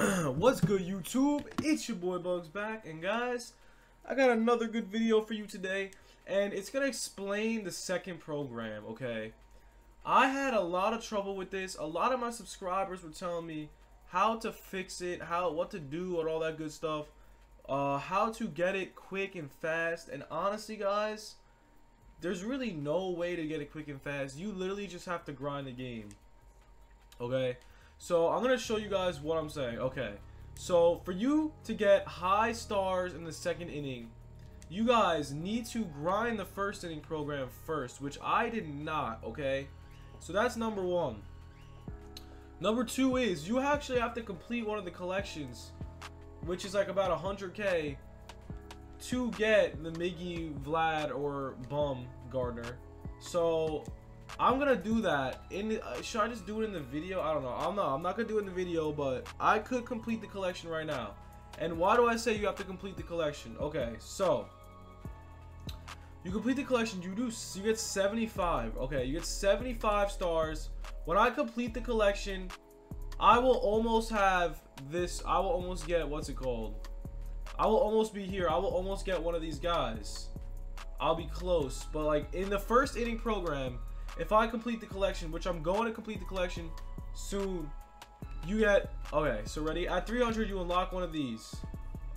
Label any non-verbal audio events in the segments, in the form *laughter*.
*clears throat* What's good, YouTube? It's your boy Bugz back, and guys, I got another good video for you today, and it's gonna explain the second program, okay? I had a lot of trouble with this. A lot of my subscribers were telling me how to fix it, how what to do, and all that good stuff. Uh, how to get it quick and fast. And honestly, guys, there's really no way to get it quick and fast. You literally just have to grind the game. Okay? So I'm going to show you guys what I'm saying. Okay. So for you to get high stars in the second inning, you guys need to grind the first inning program first, which I did not, okay? So that's number one. Number two is you actually have to complete one of the collections, which is like about 100k, to get the Miggy, Vlad, or Bum Gardner. So I'm gonna do that. In the, uh, should I just do it in the video? I don't know. I'm not. I'm not gonna do it in the video, but I could complete the collection right now. And why do I say you have to complete the collection? Okay, so you complete the collection. You do. You get 75. Okay, you get 75 stars. When I complete the collection, I will almost have this. I will almost get what's it called? I will almost be here. I will almost get one of these guys. I'll be close, but like in the first inning program, if I complete the collection, which I'm going to complete the collection soon, you get, okay, so ready? At 300, you unlock one of these,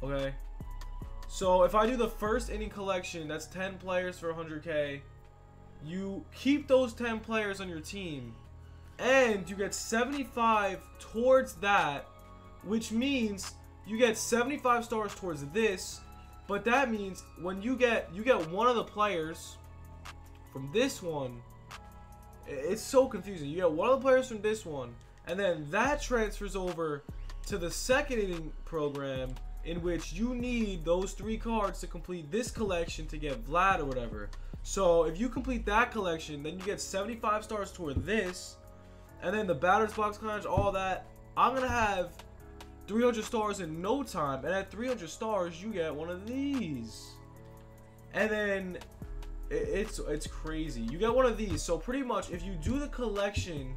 okay? So if I do the first inning collection, that's 10 players for 100k. You keep those 10 players on your team, and you get 75 towards that, which means you get 75 stars towards this, but that means when you get you get one of the players from this one it's so confusing. You get one of the players from this one, and then that transfers over to the second inning program, in which you need those three cards to complete this collection to get Vlad or whatever. So if you complete that collection, then you get 75 stars toward this, and then the batter's box cards, all that. I'm gonna have 300 stars in no time, and at 300 stars, you get one of these. And then it's it's crazy. You get one of these. So pretty much, if you do the collection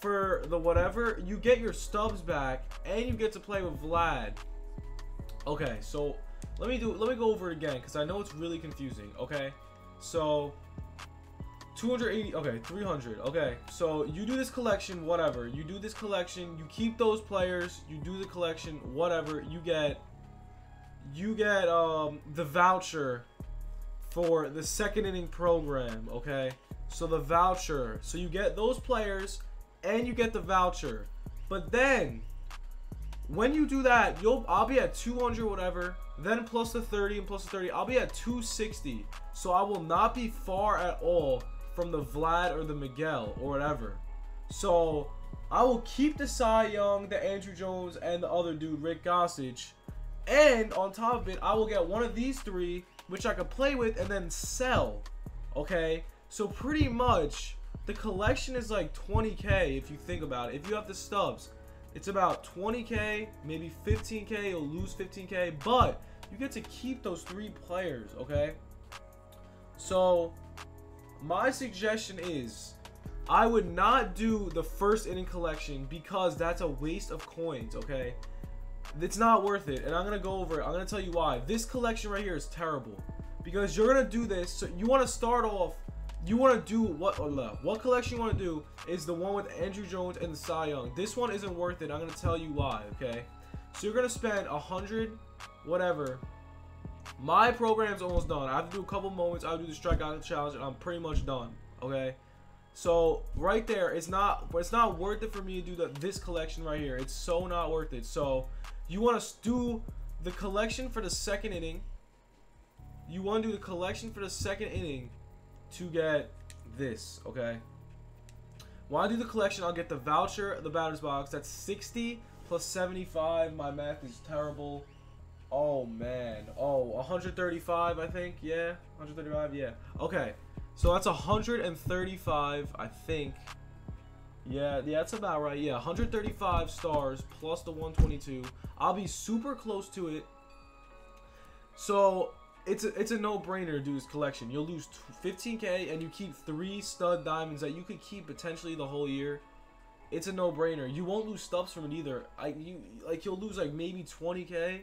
for the whatever, you get your stubs back, and you get to play with Vlad. Okay, so let me do let me go over it again because I know it's really confusing. Okay, so 280 okay 300 okay so you do this collection whatever you do this collection you keep those players you do the collection whatever you get you get um the voucher for the second inning program, okay? So the voucher. So you get those players and you get the voucher. But then when you do that, you'll I'll be at 200 whatever, then plus the 30 and plus the 30, I'll be at 260. So I will not be far at all from the Vlad or the Miguel or whatever. So I will keep the Cy Young, the Andruw Jones, and the other dude, Rick Gossage. And on top of it, I will get one of these three which I could play with and then sell. Okay? So pretty much, the collection is like 20k if you think about it. If you have the stubs, it's about 20k, maybe 15k, you'll lose 15k, but you get to keep those three players, okay? So, my suggestion is, I would not do the first inning collection because that's a waste of coins, okay? It's not worth it, and I'm gonna go over it. I'm gonna tell you why. This collection right here is terrible because you're gonna do this. So you want to start off. You want to do what? Oh, what collection you want to do is the one with Andruw Jones and the Cy Young. This one isn't worth it. I'm gonna tell you why. Okay, so you're gonna spend a hundred, whatever. My program's almost done. I have to do a couple moments. I'll do the strikeout challenge, and I'm pretty much done. Okay. So right there, it's not it's not worth it for me to do the, this collection right here. It's so not worth it. So you want to do the collection for the second inning. You want to do the collection for the second inning to get this, okay? When I do the collection, I'll get the voucher, the batter's box. That's 60 plus 75. My math is terrible. Oh, man. Oh, 135, I think. Yeah, 135, yeah. Okay, so that's 135, I think. Yeah, yeah, that's about right. Yeah, 135 stars plus the 122. I'll be super close to it. So it's a it's a no-brainer to do this collection. You'll lose 15k and you keep three stud diamonds that you could keep potentially the whole year. it's a no-brainer. You won't lose stubs from it either. I you like you'll lose like maybe 20k.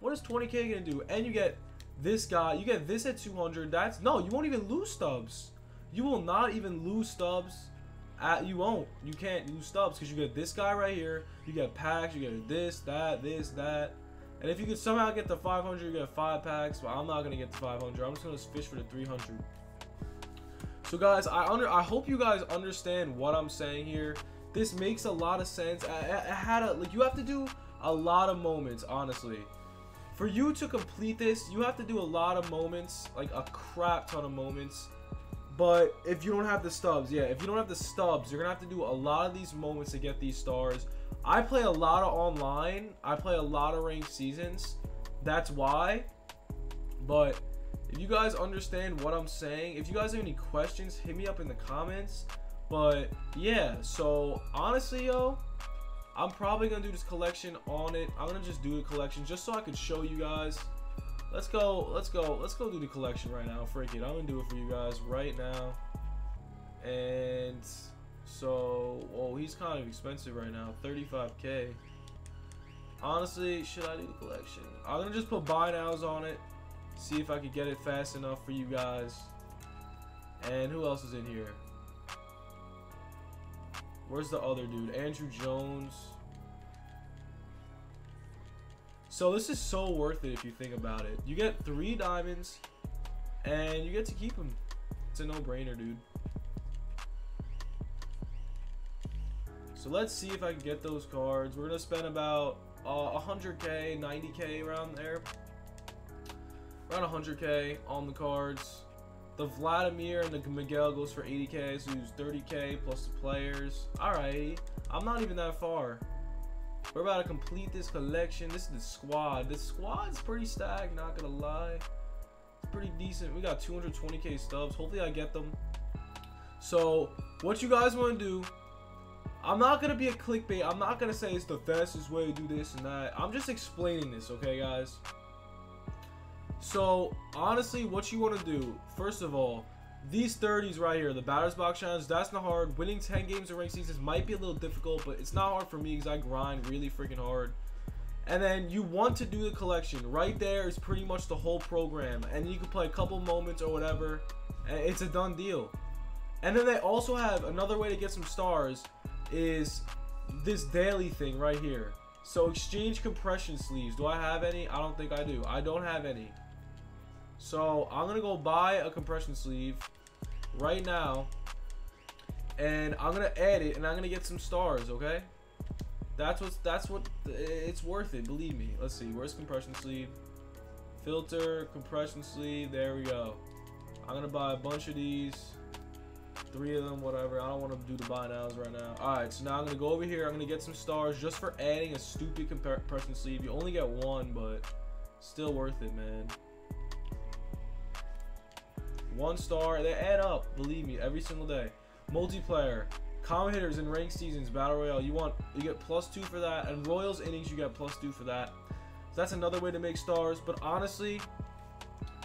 What is 20k gonna do? And you get this guy. You get this at 200. That's no. You won't even lose stubs. You will not even lose stubs. At, you won't. You can't lose stubs because you get this guy right here. You get packs. You get this, that, this, that. And if you could somehow get the 500, you get five packs. But I'm not gonna get the 500. I'm just gonna fish for the 300. So guys, I under I hope you guys understand what I'm saying here. This makes a lot of sense. I, I, I had a like you have to do a lot of moments, honestly. For you to complete this, you have to do a lot of moments, like a crap ton of moments. But if you don't have the stubs, yeah, if you don't have the stubs, you're gonna have to do a lot of these moments to get these stars. I play a lot of online. I play a lot of ranked seasons. That's why. But if you guys understand what I'm saying, if you guys have any questions, hit me up in the comments. But yeah, so honestly, yo, I'm probably gonna do this collection on it. I'm gonna just do the collection just so I could show you guys. Let's go, let's go, let's go do the collection right now. Freak it, I'm gonna do it for you guys right now. And so, oh, he's kind of expensive right now, 35k. Honestly, should I do the collection? I'm gonna just put buy nows on it. See if I could get it fast enough for you guys. And who else is in here? Where's the other dude? Andruw Jones. So this is so worth it if you think about it. You get three diamonds, and you get to keep them. It's a no-brainer, dude. So let's see if I can get those cards. We're gonna spend about uh, 100k, 90k around there around 100k on the cards. The Vladimir and the Miguel goes for 80k, so use 30k plus the players. Alrighty, I'm not even that far. We're about to complete this collection. This is the squad. The squad's pretty stacked, not gonna lie. It's pretty decent. We got 220k stubs. Hopefully I get them. So, what you guys want to do, I'm not going to be a clickbait. I'm not going to say it's the fastest way to do this and that. I'm just explaining this, okay, guys? So, honestly, what you want to do, first of all, these 30s right here, the batter's box challenge, that's not hard. Winning 10 games in ranked seasons might be a little difficult, but it's not hard for me because I grind really freaking hard. And then you want to do the collection. Right there is pretty much the whole program. And you can play a couple moments or whatever. And it's a done deal. And then they also have another way to get some stars is this daily thing right here. So exchange compression sleeves. Do I have any? I don't think I do. I don't have any. So I'm gonna go buy a compression sleeve right now, and I'm gonna add it, and I'm gonna get some stars. Okay, that's what that's what it's worth it. Believe me. Let's see. Where's compression sleeve? Filter compression sleeve. There we go. I'm gonna buy a bunch of these. Three of them, whatever. I don't want to do the buy nows right now. Alright, so now I'm to go over here. I'm to get some stars just for adding a stupid compression sleeve. You only get one, but still worth it, man. One star. They add up, believe me, every single day. Multiplayer. Common hitters in ranked seasons, battle royale. You want you get plus two for that, and Royals innings you get plus two for that. So that's another way to make stars. But honestly,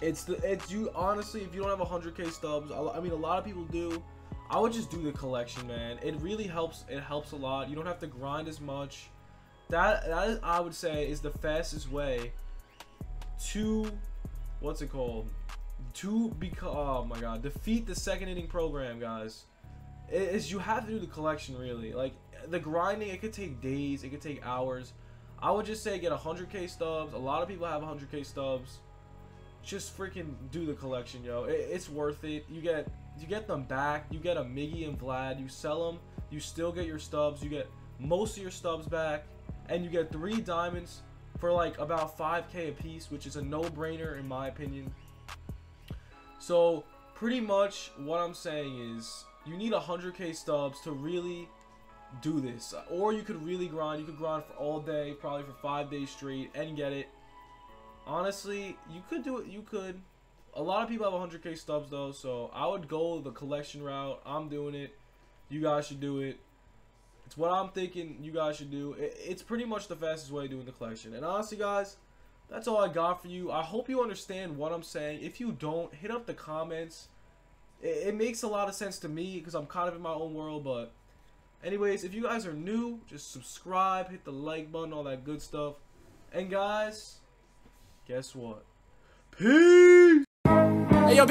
it's the it's you honestly if you don't have 100k stubs. I mean a lot of people do. I would just do the collection, man. It really helps. It helps a lot. You don't have to grind as much. That that is, I would say is the fastest way to what's it called to become oh my god defeat the second inning program guys. Is you have to do the collection really. Like the grinding it could take days it could take hours. I would just say get 100k stubs. A lot of people have 100k stubs. Just freaking do the collection yo. It, it's worth it. You get you get them back. You get a miggy and vlad. You sell them you still get your stubs. You get most of your stubs back. And you get three diamonds for like about 5k a piece which is a no-brainer in my opinion so pretty much what I'm saying is you need 100k stubs to really do this. Or you could really grind. You could grind for all day, probably for five days straight, and get it. Honestly, you could do it. You could. A lot of people have 100k stubs though, so I would go the collection route. I'm doing it. You guys should do it. It's what I'm thinking you guys should do. It's pretty much the fastest way of doing the collection. And honestly, guys, that's all I got for you. I hope you understand what I'm saying. If you don't, hit up the comments. It, it makes a lot of sense to me because I'm kind of in my own world. But anyways, if you guys are new, just subscribe, hit the like button, all that good stuff. And guys, guess what? Peace! Hey, yo,